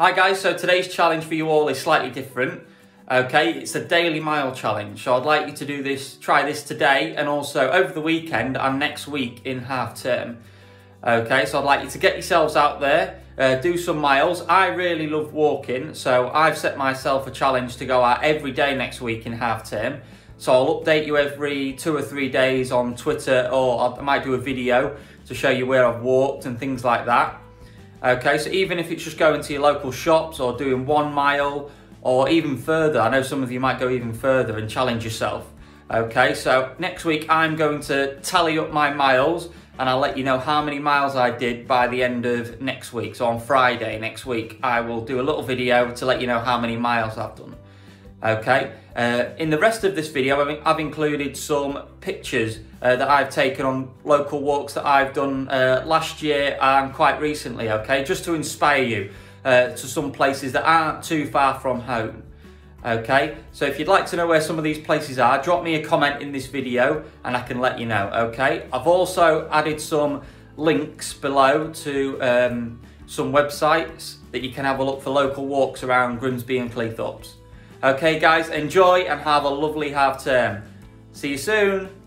Hi guys, so today's challenge for you all is slightly different. Okay, it's a daily mile challenge. So I'd like you to do this, try this today and also over the weekend and next week in half term. Okay, so I'd like you to get yourselves out there, uh, do some miles. I really love walking, so I've set myself a challenge to go out every day next week in half term. So I'll update you every two or three days on Twitter or I might do a video to show you where I've walked and things like that. Okay, so even if it's just going to your local shops or doing one mile or even further, I know some of you might go even further and challenge yourself. Okay, so next week I'm going to tally up my miles and I'll let you know how many miles I did by the end of next week. So on Friday next week, I will do a little video to let you know how many miles I've done. Okay, uh, in the rest of this video, I've, I've included some pictures uh, that I've taken on local walks that I've done uh, last year and quite recently, okay, just to inspire you uh, to some places that aren't too far from home. Okay, so if you'd like to know where some of these places are, drop me a comment in this video and I can let you know, okay? I've also added some links below to um, some websites that you can have a look for local walks around Grimsby and Cleethorpes. Okay, guys, enjoy and have a lovely half term. See you soon.